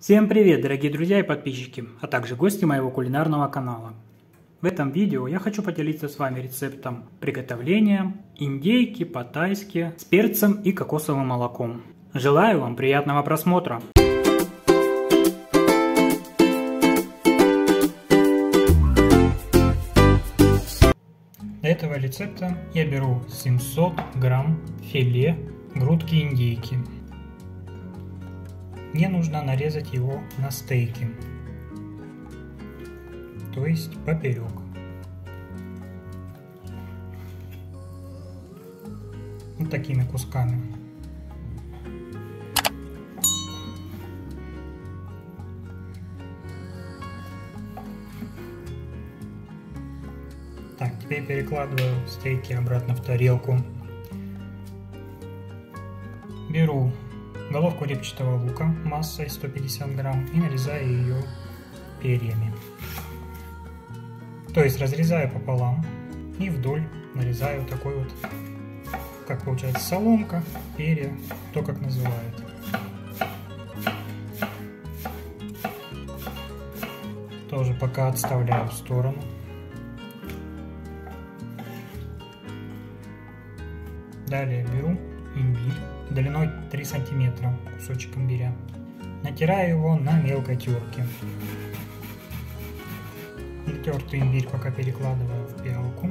Всем привет, дорогие друзья и подписчики, а также гости моего кулинарного канала. В этом видео я хочу поделиться с вами рецептом приготовления индейки по-тайски с перцем и кокосовым молоком. Желаю вам приятного просмотра! Для этого рецепта я беру 700 грамм филе грудки индейки. Мне нужно нарезать его на стейки, то есть поперек. Вот такими кусками. Так, теперь перекладываю стейки обратно в тарелку. Беру головку репчатого лука массой 150 грамм и нарезаю ее перьями. То есть разрезаю пополам и вдоль нарезаю такой вот, как получается, соломка, перья, то как называют. Тоже пока отставляю в сторону. Далее беру имбирь длиной 3 сантиметра кусочек имбиря. Натираю его на мелкой терке. Натертый имбирь пока перекладываю в пиалку.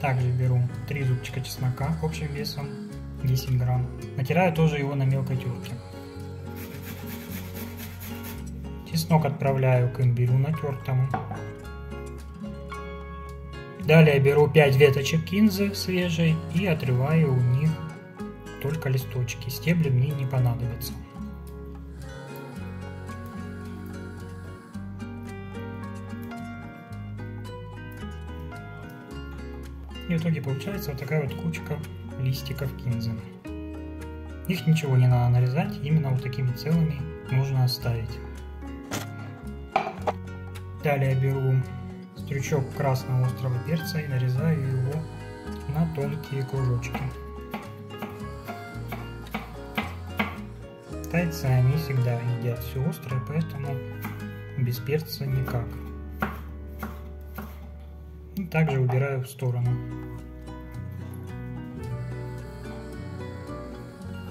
Также беру 3 зубчика чеснока общим весом 10 грамм. Натираю тоже его на мелкой терке. Чеснок отправляю к имбирю натертому. Далее беру 5 веточек кинзы свежей и отрываю у них только листочки. Стебли мне не понадобятся. И в итоге получается вот такая вот кучка листиков кинзы. Их ничего не надо нарезать, именно вот такими целыми нужно оставить. Далее беру стручок красного острого перца и нарезаю его на тонкие кружочки. Тайцы они всегда едят все острое, поэтому без перца никак. И также убираю в сторону.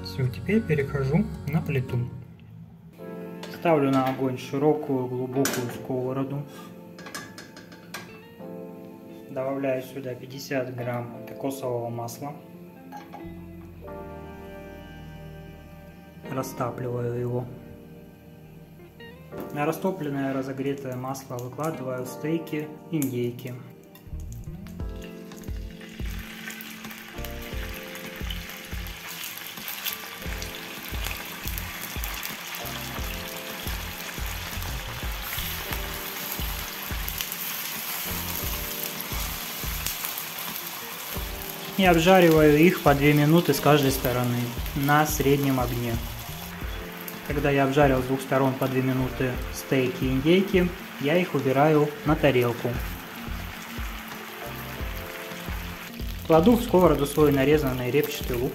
Все, теперь перехожу на плиту. Ставлю на огонь широкую глубокую сковороду добавляю сюда 50 грамм кокосового масла. Растапливаю его. На растопленное разогретое масло выкладываю стейки индейки. И обжариваю их по 2 минуты с каждой стороны на среднем огне. Когда я обжарил с двух сторон по 2 минуты стейки и индейки, я их убираю на тарелку. Кладу в сковороду свой нарезанный репчатый лук.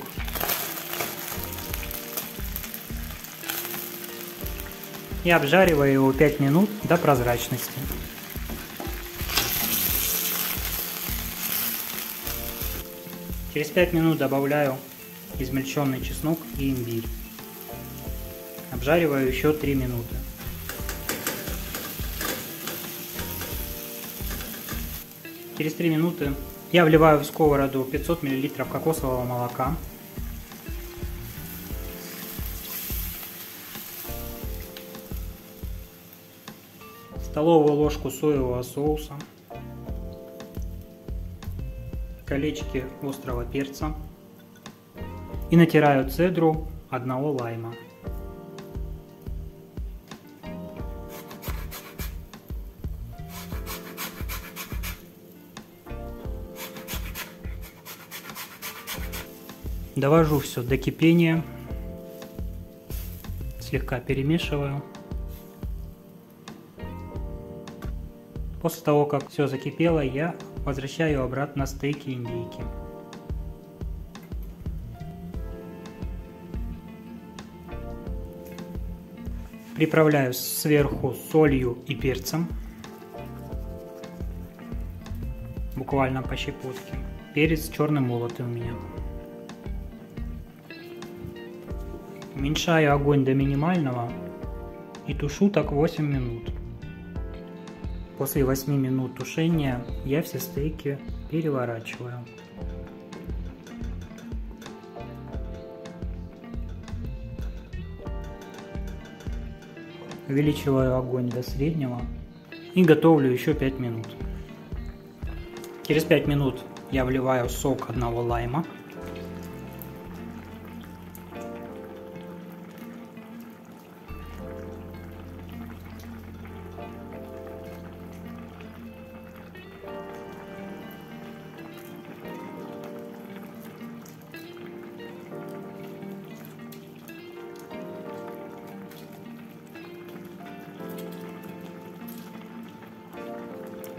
И обжариваю его 5 минут до прозрачности. Через 5 минут добавляю измельченный чеснок и имбирь. Обжариваю еще 3 минуты. Через 3 минуты я вливаю в сковороду 500 мл кокосового молока. Столовую ложку соевого соуса колечки острого перца и натираю цедру одного лайма. Довожу все до кипения, слегка перемешиваю. После того, как все закипело, я Возвращаю обратно стейки индейки. Приправляю сверху солью и перцем. Буквально по щепотке. Перец черный молотый у меня. Уменьшаю огонь до минимального и тушу так 8 минут. После 8 минут тушения я все стейки переворачиваю. Увеличиваю огонь до среднего и готовлю еще 5 минут. Через 5 минут я вливаю сок одного лайма.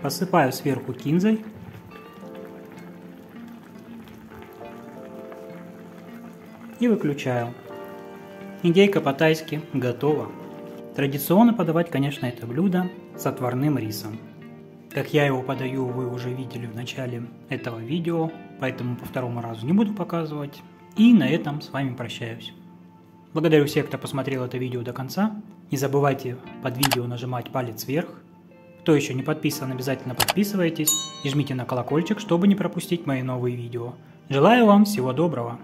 Посыпаю сверху кинзой. И выключаю. Индейка по-тайски готова. Традиционно подавать, конечно, это блюдо с отварным рисом. Как я его подаю, вы уже видели в начале этого видео, поэтому по второму разу не буду показывать. И на этом с вами прощаюсь. Благодарю всех, кто посмотрел это видео до конца. Не забывайте под видео нажимать палец вверх, кто еще не подписан, обязательно подписывайтесь и жмите на колокольчик, чтобы не пропустить мои новые видео. Желаю вам всего доброго!